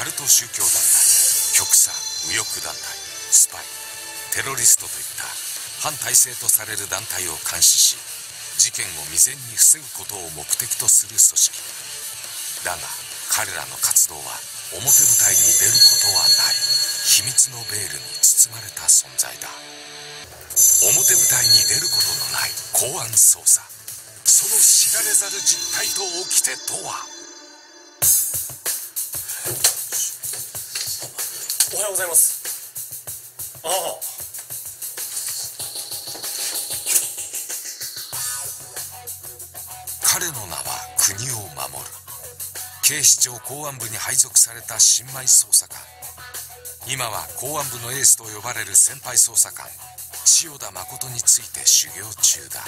カルト宗教団体極左右翼団体スパイテロリストといった反体制とされる団体を監視し事件を未然に防ぐことを目的とする組織。だが彼らの活動は表舞台に出ることはない。秘密のベールに包まれた存在だ。表舞台に出ることのない公安捜査。その知られざる実態と掟とは？はようございます。ああ。彼の名は国を守る。警視庁公安部に配属された新米捜査官。今は公安部のエースと呼ばれる先輩捜査官千代田誠について修行中だ。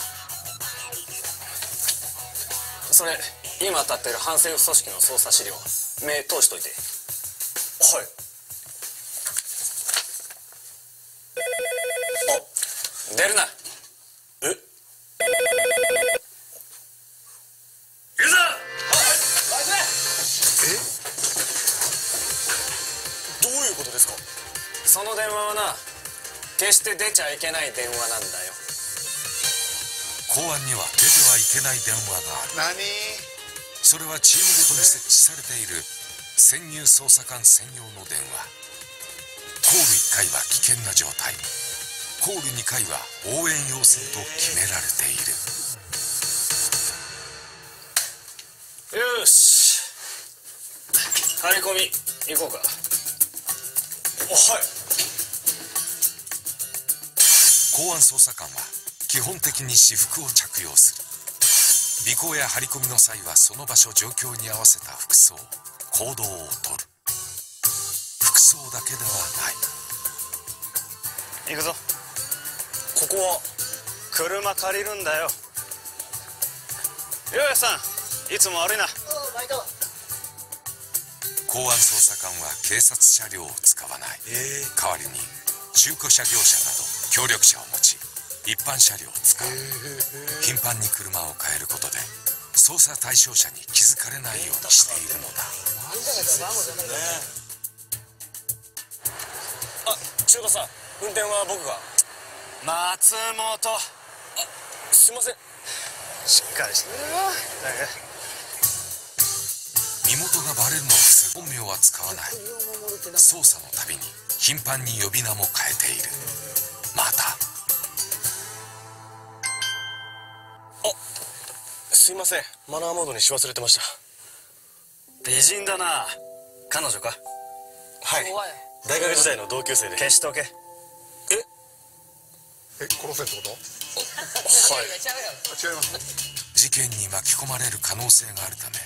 それ今当たってる反政府組織の捜査資料目通しといて。はいあ出るな。え？いるぞ！え？どういうことですか？その電話はな決して出ちゃいけない電話なんだよ。公安には出てはいけない電話がある。何？それはチームごとに設置されている。潜入捜査官専用の電話。コール1回は危険な状態コール2回は応援要請と決められている。よし。張り込み行こうか。はい。公安捜査官は基本的に私服を着用する。尾行や張り込みの際はその場所状況に合わせた服装行動をとる。服装だけではない。行くぞここは車借りるんだよ。ようやさんいつも悪いな。公安捜査官は警察車両を使わない、代わりに中古車業者など協力者を持ち一般車両を使う。頻繁に車を変えることで捜査対象者に気づかれないようにしているのだ。あ中華さん運転は僕が？松本。あすいません。しっかりして。くれよ身元がバレるのを防ぐ本名は使わない。捜査のたびに頻繁に呼び名も変えている。また。すいません。マナーモードにし忘れてました。美人だな。彼女か？はい。大学時代の同級生で。消しとけえ殺せってこと？はい。あ違います？事件に巻き込まれる可能性があるため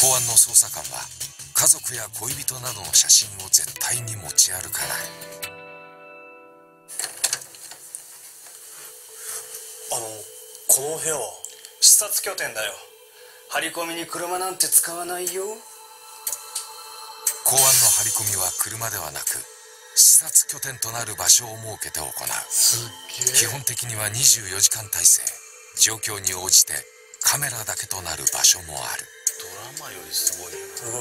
公安の捜査官は家族や恋人などの写真を絶対に持ち歩かない。あのこの部屋は？視察拠点だよ。張り込みに車なんて使わないよ。公安の張り込みは車ではなく視察拠点となる場所を設けて行う。すっげ基本的には24時間体制。状況に応じてカメラだけとなる場所もある。ドラマよりすごい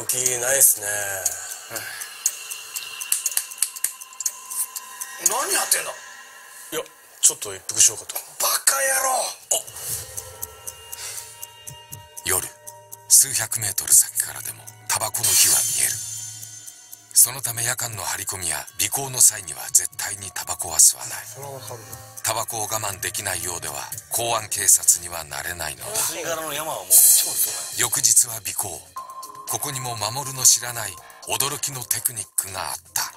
動きないっすね。何やってんだいやちょっと一服しようかと。バカ野郎。夜数百メートル先からでもタバコの火は見えるそのため夜間の張り込みや尾行の際には絶対にタバコは吸わない。タバコを我慢できないようでは公安警察にはなれないのだ。吸い殻の山はもう超す翌日は尾行。ここにも守の知らない驚きのテクニックがあった。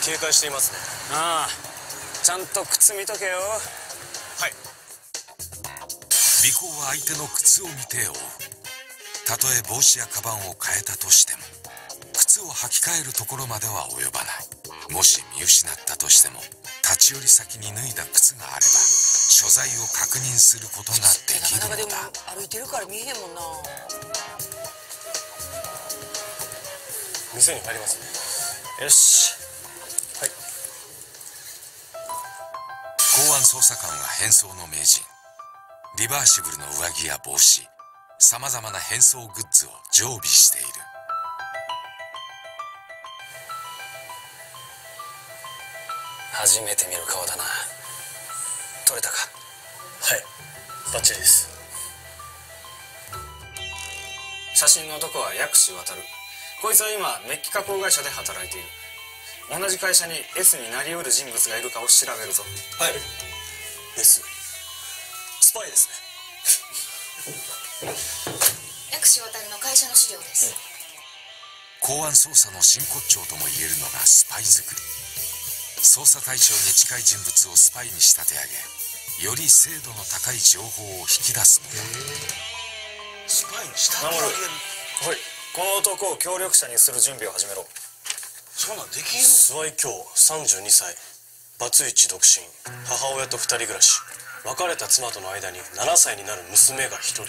警戒していますね。ああちゃんと靴見とけよ。はい。尾行は相手の靴を見て追う。たとえ帽子やカバンを変えたとしても靴を履き替えるところまでは及ばない。もし見失ったとしても立ち寄り先に脱いだ靴があれば所在を確認することができるなかなかでものだ。歩いてるから見えへんもんな。店に入りますね。よし。はい。公安捜査官は変装の名人。リバーシブルの上着や帽子。さまざまな変装グッズを常備している初めて見る顔だな。撮れたか？はい。バッチリです。写真の男は薬師渡る。こいつは今メッキ加工会社で働いている。同じ会社に S になりうる人物がいるかを調べるぞ。はい。S スパイですね。薬師渡の会社の資料です、公安捜査の真骨頂ともいえるのがスパイ作り捜査対象に近い人物をスパイに仕立て上げより精度の高い情報を引き出すのだ。スパイに仕立て上げる。はい。この男を協力者にする準備を始めろ。そんなんできる諏訪井京32歳。バツイチ独身。母親と2人暮らし。別れた妻との間に7歳になる娘が1人。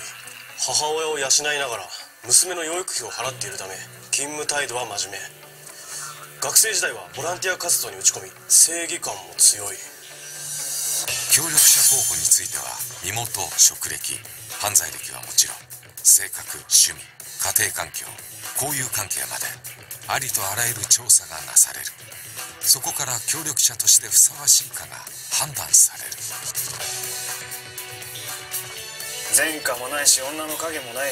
母親を養いながら娘の養育費を払っているため勤務態度は真面目学生時代はボランティア活動に打ち込み正義感も強い。協力者候補については身元職歴犯罪歴はもちろん性格趣味家庭環境交友関係までありとあらゆる調査がなされる。そこから協力者としてふさわしいかが判断される。前科もないし女の影もない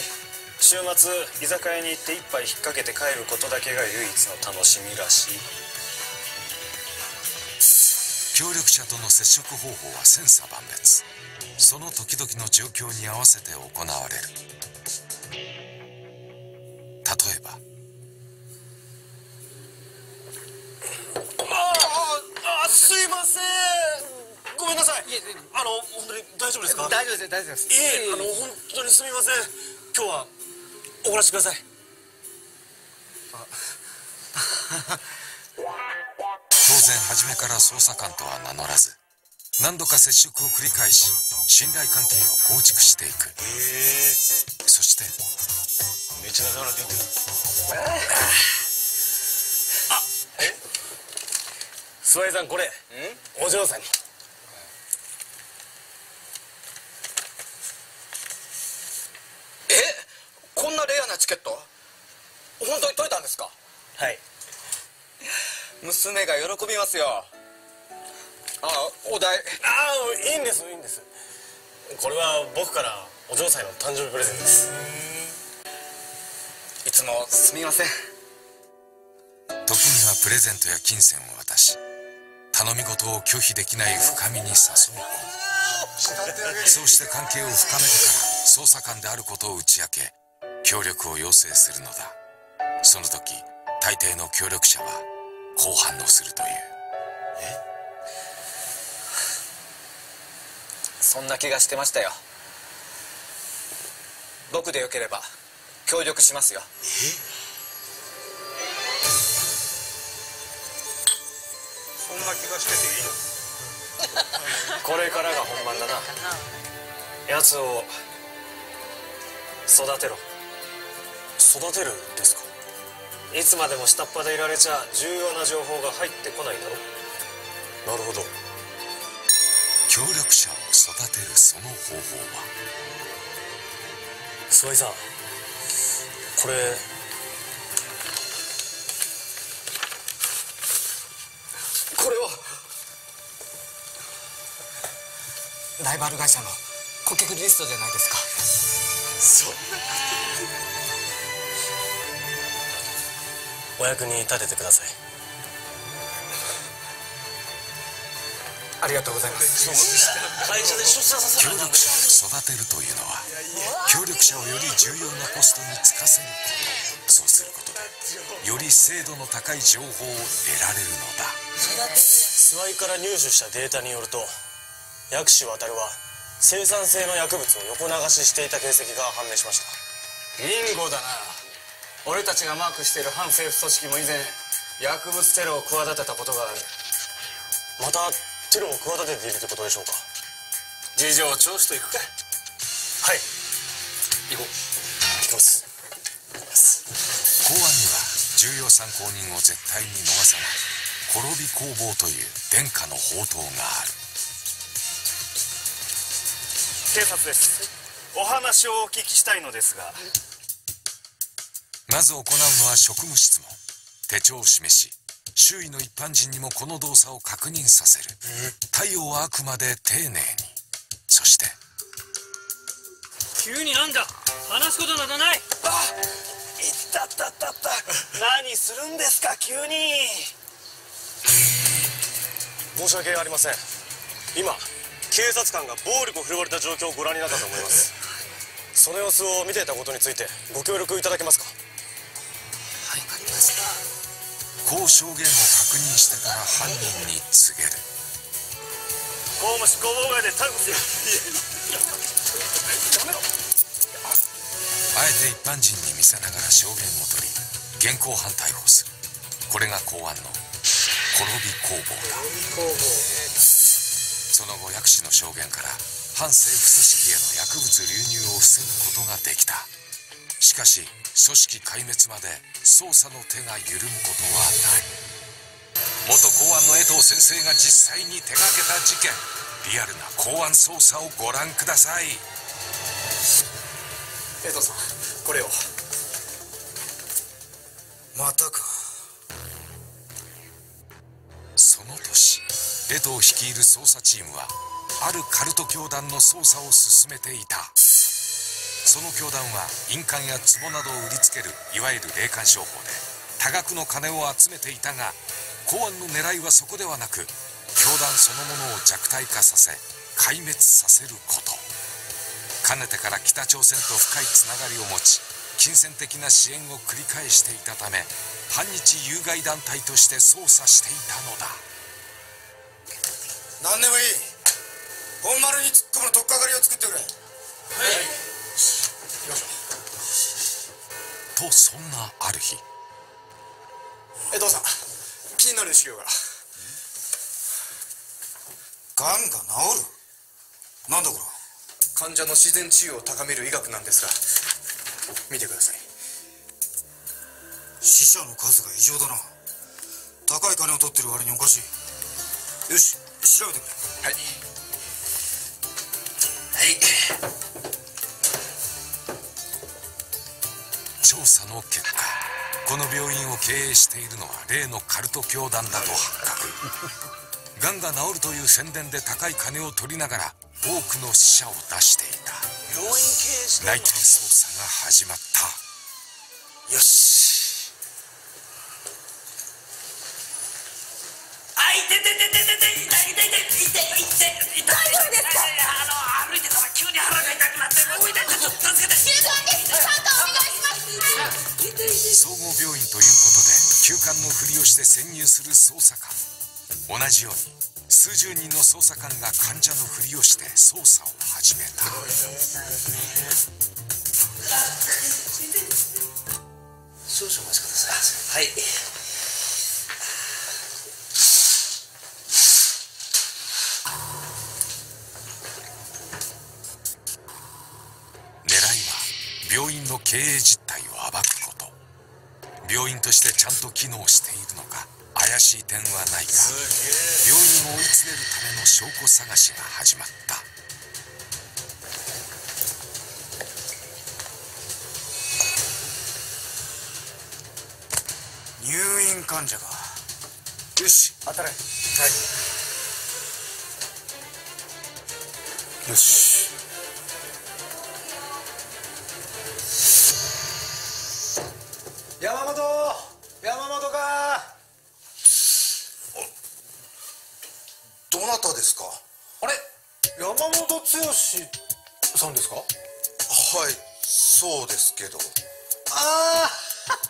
週末居酒屋に行って一杯引っ掛けて帰ることだけが唯一の楽しみらしい。協力者との接触方法は千差万別。その時々の状況に合わせて行われる。例えば。ああすいません。ごめんなさい。あの本当に大丈夫ですか？大丈夫です大丈夫です。いえあの本当にすみません。今日はおごらせてください。当然初めから捜査官とは名乗らず何度か接触を繰り返し信頼関係を構築していく。そしてめっちゃ長く出てるあ。え？諏訪井さんこれお嬢さんにえこんなレアなチケット本当に取れたんですか？はい。娘が喜びますよ。あお題。ああいいんですいいんです。これは僕からお嬢さんへの誕生日プレゼントです。いつもすみません。時にはプレゼントや金銭を渡し頼み事を拒否できない深みに誘い込む。そうして関係を深めてから捜査官であることを打ち明け協力を要請するのだその時大抵の協力者はこう反応するという。え？そんな気がしてましたよ。僕でよければ協力しますよ。そんな気がしてていいの？これからが本番だな。奴を育てろ。育てるですか？いつまでも下っ端でいられちゃ重要な情報が入ってこないだろ。なるほど。協力者を育てるその方法は？諏訪井さんこれこれはライバル会社の顧客リストじゃないですか。そんなお役に立ててください。ありがとうございます。会社で出社させ協力者を育てるというのは協力者をより重要なポストに就かせること。そうすることでより精度の高い情報を得られるのだ。諏訪井から入手したデータによると薬師渡は生産性の薬物を横流ししていた形跡が判明しました。ビンゴだな俺たちがマークしている反政府組織も以前薬物テロを企てたことがある。またテロを企てているということでしょうか？事情聴取といくか。はい。行こう。行きます。公安には重要参考人を絶対に逃さない。滅び工房という殿下の宝刀がある。警察です。お話をお聞きしたいのですがまず行うのは職務質問。手帳を示し周囲の一般人にもこの動作を確認させる。太陽はあくまで丁寧に。そして。急になんだ。話すことなどない。あいったったったった。何するんですか急に。申し訳ありません。今警察官が暴力を振るわれた状況をご覧になったと思います。その様子を見ていたことについてご協力いただけますかこう証言を確認してから犯人に告げる。公務執行妨害で逮捕するあえて一般人に見せながら証言を取り現行犯逮捕する。これが公安の転び工房だ。その後薬師の証言から反政府組織への薬物流入を防ぐことができた。しかし組織壊滅まで捜査の手が緩むことはない。元公安の江藤先生が実際に手がけた事件。リアルな公安捜査をご覧ください。江藤さんこれを。またか。その年江藤率いる捜査チームはあるカルト教団の捜査を進めていたその教団は印鑑や壺などを売りつけるいわゆる霊感商法で多額の金を集めていたが公安の狙いはそこではなく教団そのものを弱体化させ壊滅させること。かねてから北朝鮮と深いつながりを持ち金銭的な支援を繰り返していたため反日有害団体として捜査していたのだ。何でもいい。本丸に突っ込む取っかかりを作ってくれとそんなある日。江藤さん。気になる資料ががんが治る？なんだこれ。患者の自然治癒を高める医学なんですが。見てください。死者の数が異常だな。高い金を取ってる割におかしい。よし調べてくれ。はい調査の結果この病院を経営しているのは例のカルト教団だと発覚がんが治るという宣伝で高い金を取りながら多くの死者を出していた病院経営して内偵捜査が始まったよしあ、いてててててて、痛い痛い痛い痛い痛い痛い。大丈夫ですか？あの歩いてたら急に腹が痛くなって、おいでちょっと助けて。総合病院ということで休館のふりをして潜入する捜査官同じように数十人の捜査官が患者のふりをして捜査を始めた少々お待ちください。はい。狙いは病院の経営実病院としてちゃんと機能しているのか怪しい点はないか。病院を追い詰めるための証拠探しが始まった。入院患者かよし当たれ。はい。よし山本山本か。どなたですか？あれ？山本剛さんですか？はいそうですけど。ああ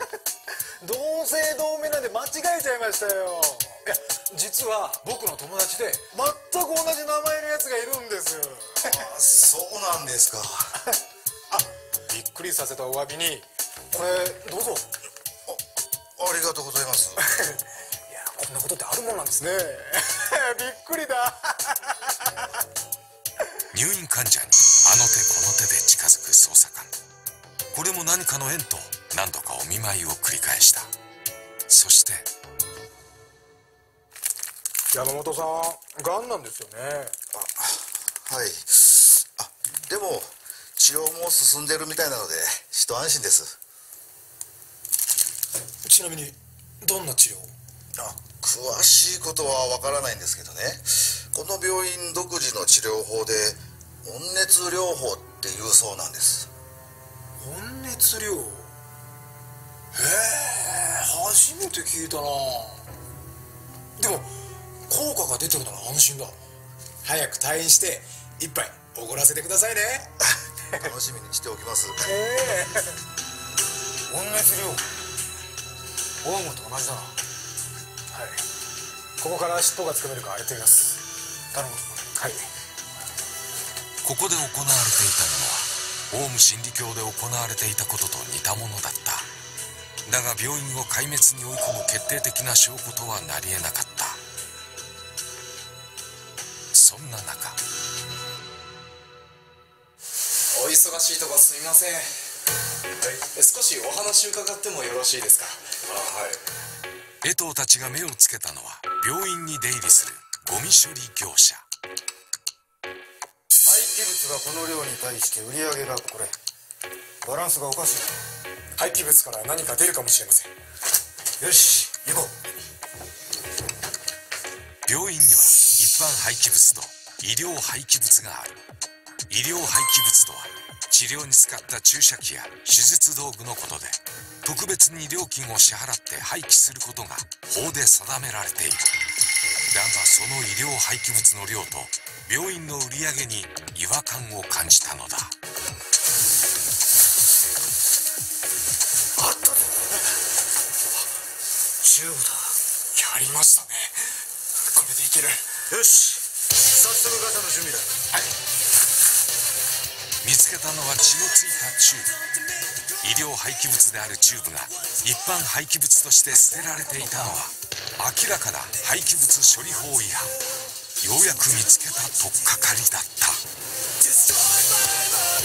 同姓同名なんで間違えちゃいましたよ。いや実は僕の友達で全く同じ名前のやつがいるんですあそうなんですか。あびっくりさせたお詫びにこれどうぞありがとうございます。いやこんなことってあるもんなんですね。びっくりだ。入院患者にあの手この手で近づく捜査官。これも何かの縁と何度かお見舞いを繰り返した。そして。山本さんがんなんですよね。はい。あでも治療も進んでるみたいなので一安心ですちなみにどんな治療？あ詳しいことはわからないんですけどね。この病院独自の治療法で温熱療法っていうそうなんです。温熱療法？へえ初めて聞いたな。でも効果が出てるなら安心だ。早く退院して一杯おごらせてくださいね。楽しみにしておきます。ええ。温熱療法オウムと同じだな。はい。ここから尻尾がつかめるかやってみます。頼む。はい。ここで行われていたのはオウム真理教で行われていたことと似たものだった。だが病院を壊滅に追い込む決定的な証拠とはなり得なかった。そんな中。お忙しいとこすみません、少しお話伺ってもよろしいですか？江藤たちが目をつけたのは病院に出入りするゴミ処理業者。廃棄物がこの量に対して売り上げがこれ。バランスがおかしい。廃棄物から何か出るかもしれません。よし行こう。病院には一般廃棄物と医療廃棄物がある。医療廃棄物とは治療に使った注射器や手術道具のことで特別に料金を支払って廃棄することが法で定められている。だがその医療廃棄物の量と病院の売り上げに違和感を感じたのだ。あったぞ銃だ。やりましたね。これでいける。よし。早速ガチャの準備だ見つけたのは血のついたチューブ医療廃棄物であるチューブが一般廃棄物として捨てられていたのは明らかな廃棄物処理法違反。ようやく見つけた取っかかりだった。行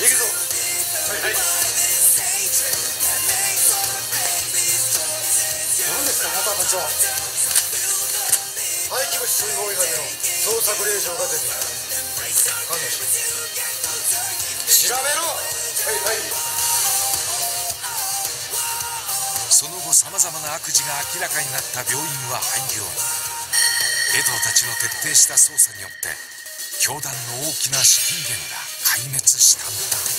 くぞ。はいはい。何ですかまた課長廃棄物処理法違反での捜索令状が出ている。関与し調べろ。はいはい。その後さまざまな悪事が明らかになった病院は廃業。に江藤たちの徹底した捜査によって教団の大きな資金源が壊滅したのだ。